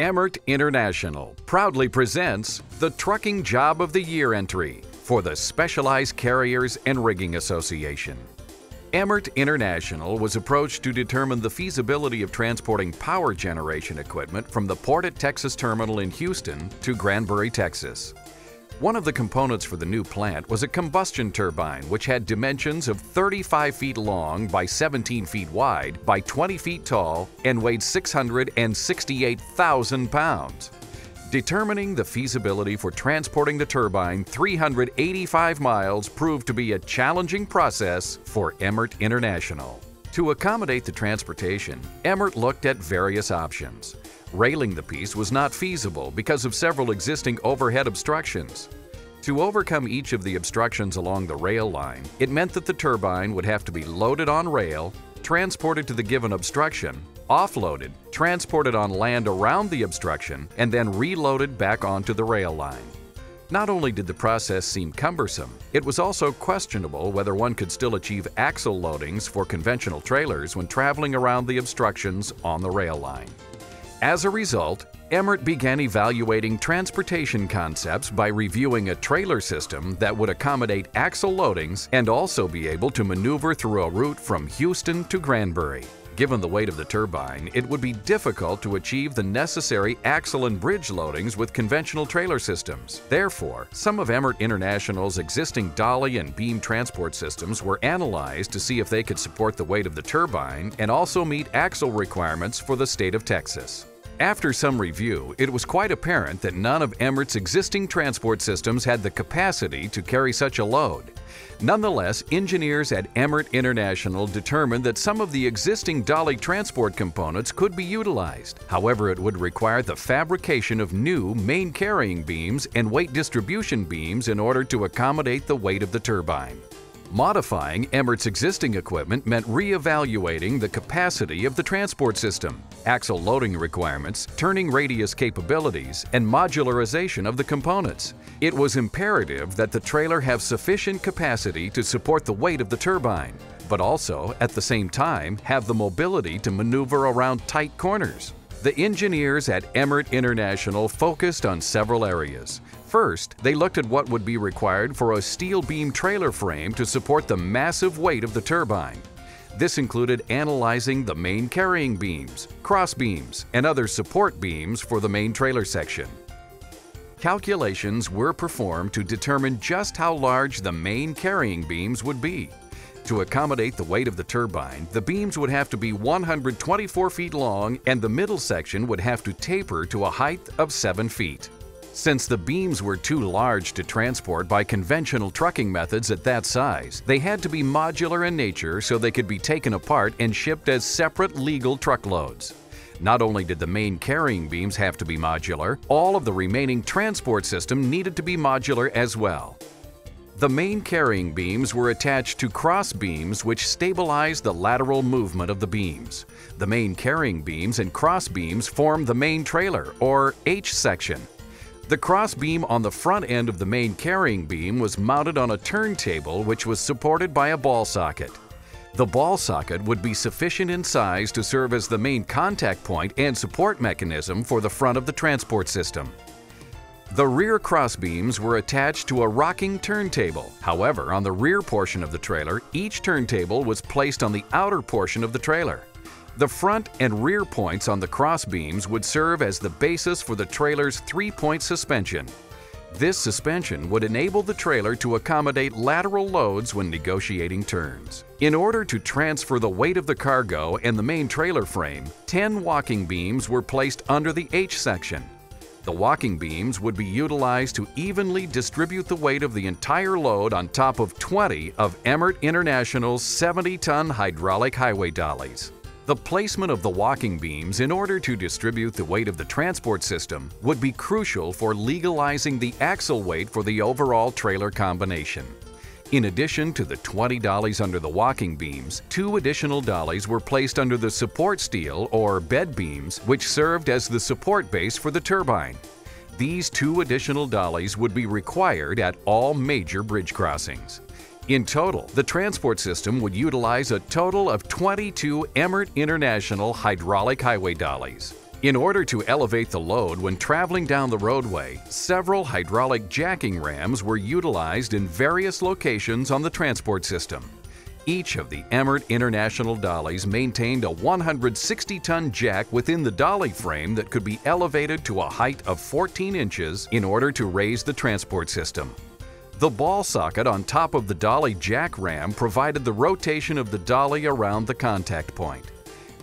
Emmert International proudly presents the Trucking Job of the Year entry for the Specialized Carriers and Rigging Association. Emmert International was approached to determine the feasibility of transporting power generation equipment from the Port at Texas terminal in Houston to Granbury, Texas. One of the components for the new plant was a combustion turbine which had dimensions of 35 feet long by 17 feet wide by 20 feet tall and weighed 668,000 pounds. Determining the feasibility for transporting the turbine 385 miles proved to be a challenging process for Emmert International. To accommodate the transportation, Emmert looked at various options. Railing the piece was not feasible because of several existing overhead obstructions. To overcome each of the obstructions along the rail line, it meant that the turbine would have to be loaded on rail, transported to the given obstruction, offloaded, transported on land around the obstruction, and then reloaded back onto the rail line. Not only did the process seem cumbersome, it was also questionable whether one could still achieve axle loadings for conventional trailers when traveling around the obstructions on the rail line. As a result, Emmert began evaluating transportation concepts by reviewing a trailer system that would accommodate axle loadings and also be able to maneuver through a route from Houston to Granbury. Given the weight of the turbine, it would be difficult to achieve the necessary axle and bridge loadings with conventional trailer systems. Therefore, some of Emmert International's existing dolly and beam transport systems were analyzed to see if they could support the weight of the turbine and also meet axle requirements for the state of Texas. After some review, it was quite apparent that none of Emmert's existing transport systems had the capacity to carry such a load. Nonetheless, engineers at Emmert International determined that some of the existing dolly transport components could be utilized. However, it would require the fabrication of new main carrying beams and weight distribution beams in order to accommodate the weight of the turbine. Modifying Emmert's existing equipment meant re-evaluating the capacity of the transport system, axle loading requirements, turning radius capabilities, and modularization of the components. It was imperative that the trailer have sufficient capacity to support the weight of the turbine, but also, at the same time, have the mobility to maneuver around tight corners. The engineers at Emmert International focused on several areas. First, they looked at what would be required for a steel beam trailer frame to support the massive weight of the turbine. This included analyzing the main carrying beams, cross beams, and other support beams for the main trailer section. Calculations were performed to determine just how large the main carrying beams would be. To accommodate the weight of the turbine, the beams would have to be 124 feet long and the middle section would have to taper to a height of 7 feet. Since the beams were too large to transport by conventional trucking methods at that size, they had to be modular in nature so they could be taken apart and shipped as separate legal truckloads. Not only did the main carrying beams have to be modular, all of the remaining transport system needed to be modular as well. The main carrying beams were attached to cross beams which stabilized the lateral movement of the beams. The main carrying beams and cross beams form the main trailer, or H section, the cross beam on the front end of the main carrying beam was mounted on a turntable which was supported by a ball socket. The ball socket would be sufficient in size to serve as the main contact point and support mechanism for the front of the transport system. The rear cross beams were attached to a rocking turntable. However, on the rear portion of the trailer, each turntable was placed on the outer portion of the trailer. The front and rear points on the cross beams would serve as the basis for the trailer's three-point suspension. This suspension would enable the trailer to accommodate lateral loads when negotiating turns. In order to transfer the weight of the cargo and the main trailer frame, 10 walking beams were placed under the H section. The walking beams would be utilized to evenly distribute the weight of the entire load on top of 20 of Emmert International's 70-ton hydraulic highway dollies. The placement of the walking beams in order to distribute the weight of the transport system would be crucial for legalizing the axle weight for the overall trailer combination. In addition to the 20 dollies under the walking beams, two additional dollies were placed under the support steel or bed beams, which served as the support base for the turbine. These two additional dollies would be required at all major bridge crossings. In total, the transport system would utilize a total of 22 Emmert International hydraulic highway dollies. In order to elevate the load when traveling down the roadway, several hydraulic jacking rams were utilized in various locations on the transport system. Each of the Emmert International dollies maintained a 160-ton jack within the dolly frame that could be elevated to a height of 14 inches in order to raise the transport system. The ball socket on top of the dolly jack ram provided the rotation of the dolly around the contact point.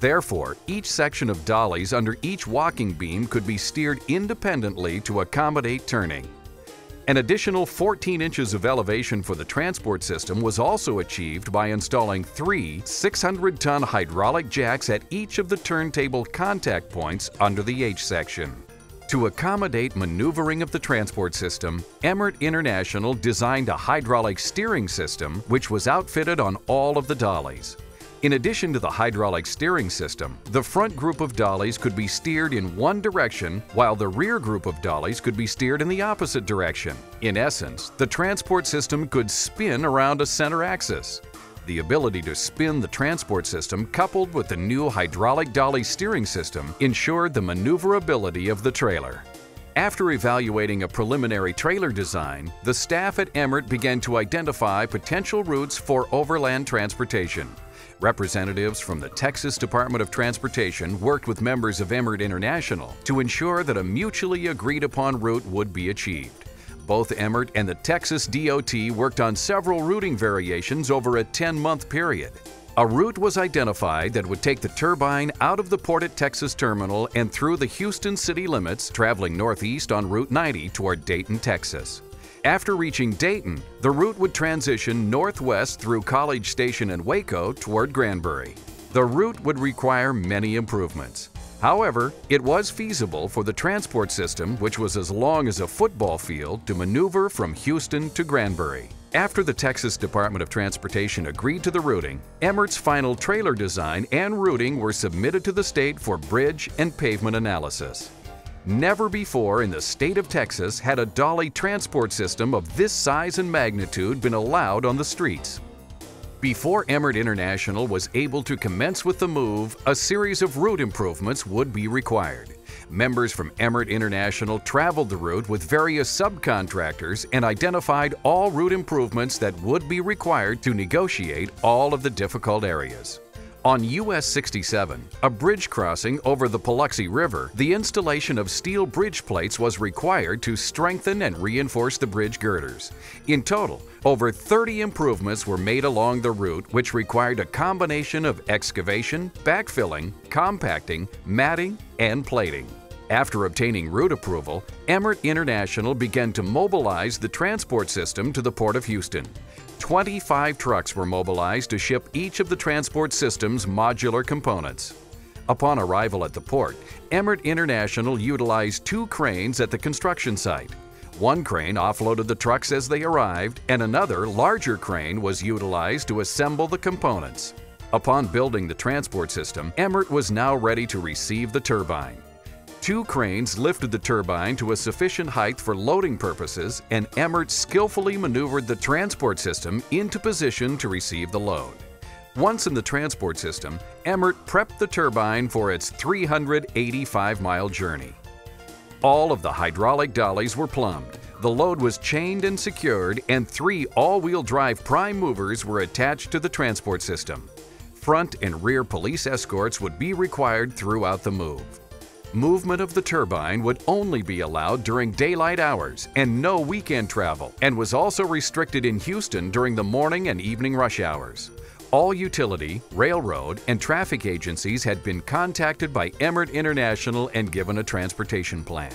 Therefore, each section of dollies under each walking beam could be steered independently to accommodate turning. An additional 14 inches of elevation for the transport system was also achieved by installing three 600-ton hydraulic jacks at each of the turntable contact points under the H section. To accommodate maneuvering of the transport system, Emmert International designed a hydraulic steering system which was outfitted on all of the dollies. In addition to the hydraulic steering system, the front group of dollies could be steered in one direction while the rear group of dollies could be steered in the opposite direction. In essence, the transport system could spin around a center axis. The ability to spin the transport system coupled with the new hydraulic dolly steering system ensured the maneuverability of the trailer. After evaluating a preliminary trailer design, the staff at Emmert began to identify potential routes for overland transportation. Representatives from the Texas Department of Transportation worked with members of Emmert International to ensure that a mutually agreed upon route would be achieved. Both Emmert and the Texas DOT worked on several routing variations over a 10-month period. A route was identified that would take the turbine out of the Port at Texas terminal and through the Houston city limits, traveling northeast on Route 90 toward Dayton, Texas. After reaching Dayton, the route would transition northwest through College Station and Waco toward Granbury. The route would require many improvements. However, it was feasible for the transport system, which was as long as a football field, to maneuver from Houston to Granbury. After the Texas Department of Transportation agreed to the routing, Emmert's final trailer design and routing were submitted to the state for bridge and pavement analysis. Never before in the state of Texas had a dolly transport system of this size and magnitude been allowed on the streets. Before Emmert International was able to commence with the move, a series of route improvements would be required. Members from Emmert International traveled the route with various subcontractors and identified all route improvements that would be required to negotiate all of the difficult areas. On US 67, a bridge crossing over the Paluxy River, the installation of steel bridge plates was required to strengthen and reinforce the bridge girders. In total, over 30 improvements were made along the route which required a combination of excavation, backfilling, compacting, matting, and plating. After obtaining route approval, Emmert International began to mobilize the transport system to the Port of Houston. 25 trucks were mobilized to ship each of the transport system's modular components. Upon arrival at the port, Emmert International utilized two cranes at the construction site. One crane offloaded the trucks as they arrived, and another, larger crane was utilized to assemble the components. Upon building the transport system, Emmert was now ready to receive the turbine. Two cranes lifted the turbine to a sufficient height for loading purposes, and Emmert skillfully maneuvered the transport system into position to receive the load. Once in the transport system, Emmert prepped the turbine for its 385-mile journey. All of the hydraulic dollies were plumbed, the load was chained and secured, and three all-wheel drive prime movers were attached to the transport system. Front and rear police escorts would be required throughout the move. Movement of the turbine would only be allowed during daylight hours and no weekend travel, and was also restricted in Houston during the morning and evening rush hours. All utility, railroad, and traffic agencies had been contacted by Emmert International and given a transportation plan.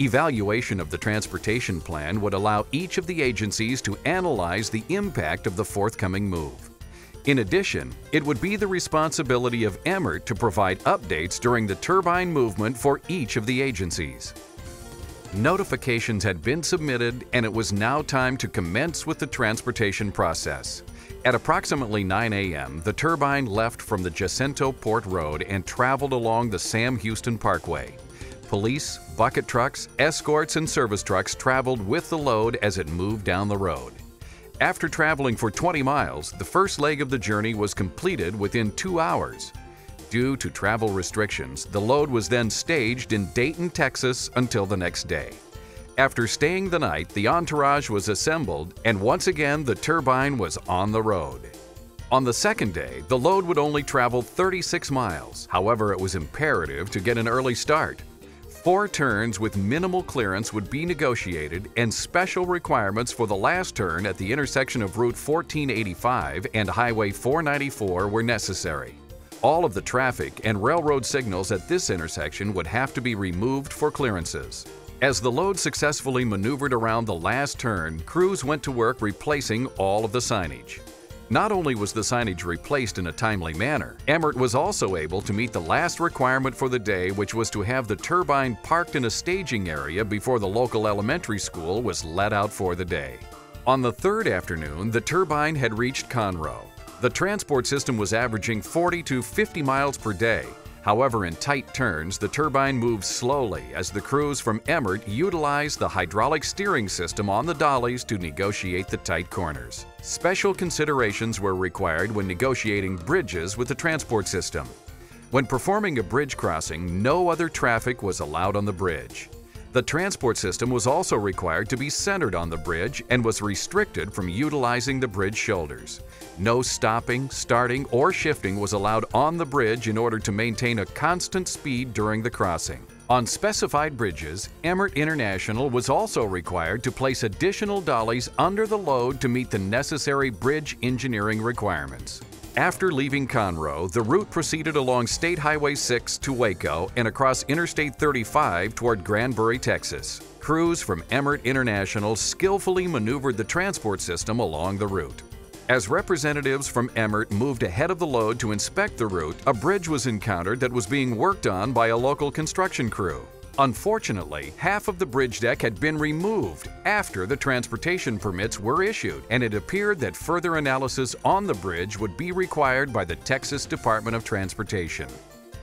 Evaluation of the transportation plan would allow each of the agencies to analyze the impact of the forthcoming move. In addition, it would be the responsibility of Emmert to provide updates during the turbine movement for each of the agencies. Notifications had been submitted and it was now time to commence with the transportation process. At approximately 9 a.m., the turbine left from the Jacinto Port Road and traveled along the Sam Houston Parkway. Police, bucket trucks, escorts, and service trucks traveled with the load as it moved down the road. After traveling for 20 miles, the first leg of the journey was completed within two hours. Due to travel restrictions, the load was then staged in Dayton, Texas until the next day. After staying the night, the entourage was assembled and once again the turbine was on the road. On the second day, the load would only travel 36 miles. However, it was imperative to get an early start. Four turns with minimal clearance would be negotiated and special requirements for the last turn at the intersection of Route 1485 and Highway 494 were necessary. All of the traffic and railroad signals at this intersection would have to be removed for clearances. As the load successfully maneuvered around the last turn, crews went to work replacing all of the signage. Not only was the signage replaced in a timely manner, Emmert was also able to meet the last requirement for the day which was to have the turbine parked in a staging area before the local elementary school was let out for the day. On the third afternoon, the turbine had reached Conroe. The transport system was averaging 40 to 50 miles per day, However, in tight turns, the turbine moves slowly as the crews from Emmert utilize the hydraulic steering system on the dollies to negotiate the tight corners. Special considerations were required when negotiating bridges with the transport system. When performing a bridge crossing, no other traffic was allowed on the bridge. The transport system was also required to be centered on the bridge and was restricted from utilizing the bridge shoulders. No stopping, starting, or shifting was allowed on the bridge in order to maintain a constant speed during the crossing. On specified bridges, Emmert International was also required to place additional dollies under the load to meet the necessary bridge engineering requirements. After leaving Conroe, the route proceeded along State Highway 6 to Waco and across Interstate 35 toward Granbury, Texas. Crews from Emmert International skillfully maneuvered the transport system along the route. As representatives from Emmert moved ahead of the load to inspect the route, a bridge was encountered that was being worked on by a local construction crew. Unfortunately, half of the bridge deck had been removed after the transportation permits were issued, and it appeared that further analysis on the bridge would be required by the Texas Department of Transportation.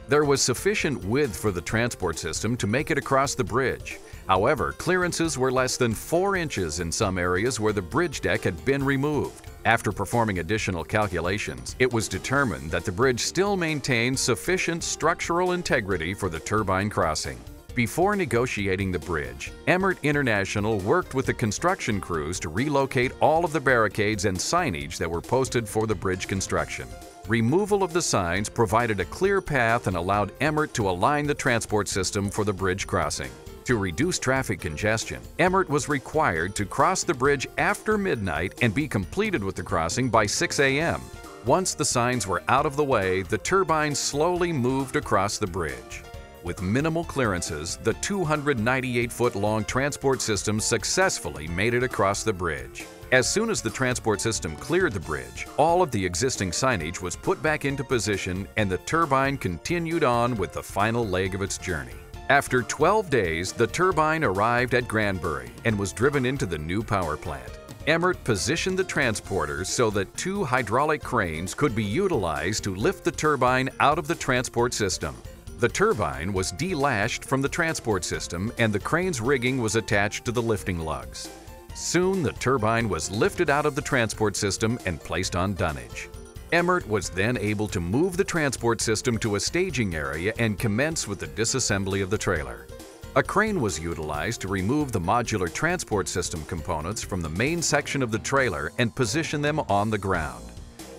There was sufficient width for the transport system to make it across the bridge. However, clearances were less than 4 inches in some areas where the bridge deck had been removed. After performing additional calculations, it was determined that the bridge still maintained sufficient structural integrity for the turbine crossing. Before negotiating the bridge, Emmert International worked with the construction crews to relocate all of the barricades and signage that were posted for the bridge construction. Removal of the signs provided a clear path and allowed Emmert to align the transport system for the bridge crossing. To reduce traffic congestion, Emmert was required to cross the bridge after midnight and be completed with the crossing by 6 a.m. Once the signs were out of the way, the turbine slowly moved across the bridge. With minimal clearances, the 298-foot-long transport system successfully made it across the bridge. As soon as the transport system cleared the bridge, all of the existing signage was put back into position and the turbine continued on with the final leg of its journey. After 12 days, the turbine arrived at Granbury and was driven into the new power plant. Emmert positioned the transporters so that two hydraulic cranes could be utilized to lift the turbine out of the transport system. The turbine was delashed from the transport system and the crane's rigging was attached to the lifting lugs. Soon the turbine was lifted out of the transport system and placed on dunnage. Emmert was then able to move the transport system to a staging area and commence with the disassembly of the trailer. A crane was utilized to remove the modular transport system components from the main section of the trailer and position them on the ground.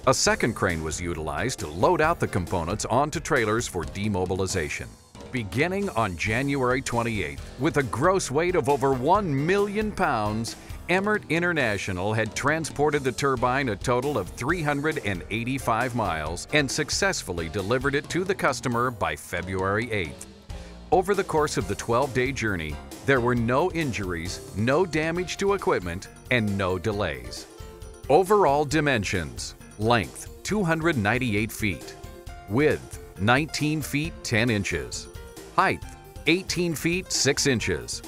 A second crane was utilized to load out the components onto trailers for demobilization. Beginning on January 28th, with a gross weight of over 1 million pounds, Emmert International had transported the turbine a total of 385 miles and successfully delivered it to the customer by February 8th. Over the course of the 12-day journey, there were no injuries, no damage to equipment, and no delays. Overall dimensions Length 298 feet. Width 19 feet 10 inches. Height 18 feet 6 inches.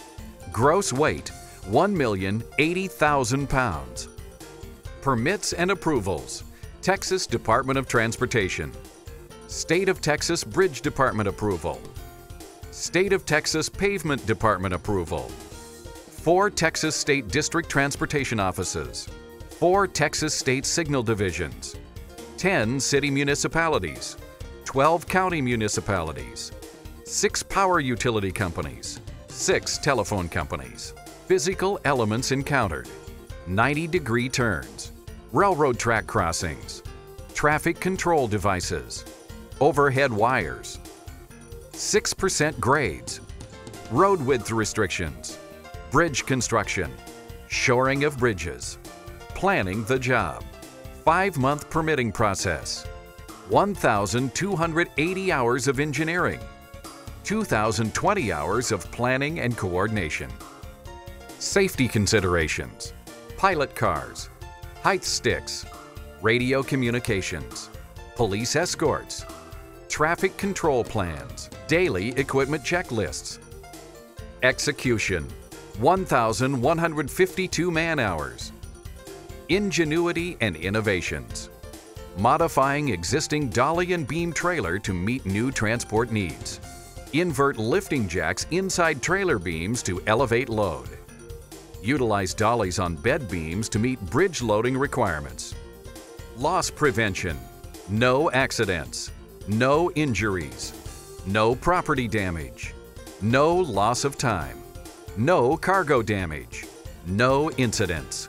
Gross weight 1,080,000 pounds. Permits and approvals Texas Department of Transportation. State of Texas Bridge Department approval. State of Texas Pavement Department approval. Four Texas State District Transportation offices four Texas state signal divisions, 10 city municipalities, 12 county municipalities, six power utility companies, six telephone companies, physical elements encountered, 90 degree turns, railroad track crossings, traffic control devices, overhead wires, 6% grades, road width restrictions, bridge construction, shoring of bridges, planning the job, five-month permitting process, 1,280 hours of engineering, 2,020 hours of planning and coordination. Safety considerations, pilot cars, height sticks, radio communications, police escorts, traffic control plans, daily equipment checklists. Execution, 1,152 man-hours. Ingenuity and innovations. Modifying existing dolly and beam trailer to meet new transport needs. Invert lifting jacks inside trailer beams to elevate load. Utilize dollies on bed beams to meet bridge loading requirements. Loss prevention. No accidents. No injuries. No property damage. No loss of time. No cargo damage. No incidents.